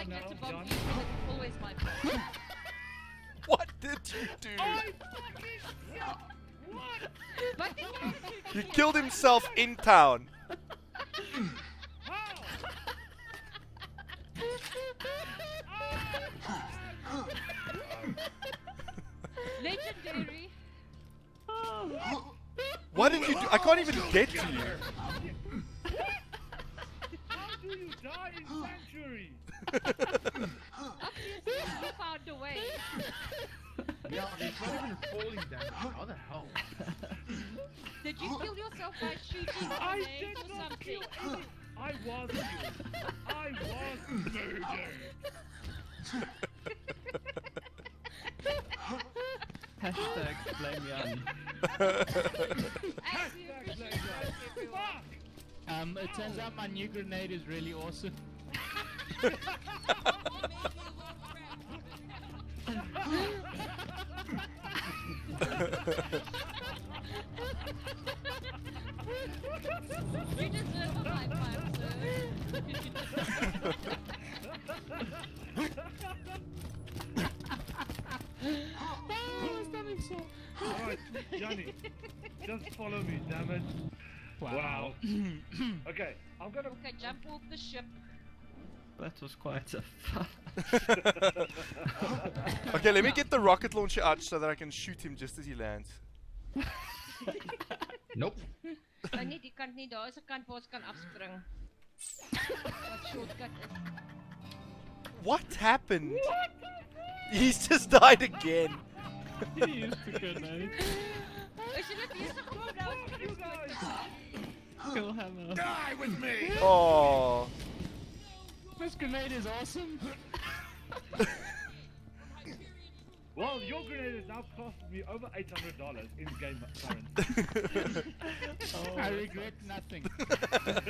like no, that to bomb you, but it's always my fault. What did you do? I fucking shot! What? But He killed himself in town. How? legendary. What did you do? I can't even get to you. How do you die in Sanctuary? Obviously, you found a way. Yeah, it's not even falling down. How the hell? Did you kill yourself by shooting I grenades did or not something? kill any. I was killed. I was murdered. Hashtag blame Jan. Hashtag blame it, Jan. Fuck! Um, it turns out my new grenade is really awesome. You deserve a high five, Alright, Johnny. Just follow me, damn it. Wow. okay, I'm gonna. Okay, jump off the ship. That was quite a fun. Okay, let me get the rocket launcher out so that I can shoot him just as he lands. Nope. Nou nie die kant nie, daar is 'n kant waar ons kan afspring. Wat shortcut is. What happened? He's just died again. he used the grenade. As jy net besig om nou You guys! Kill hammer. Die with me! Oh. This grenade is awesome. Well, your grenade has now cost me over $800 in game currency. I regret nothing.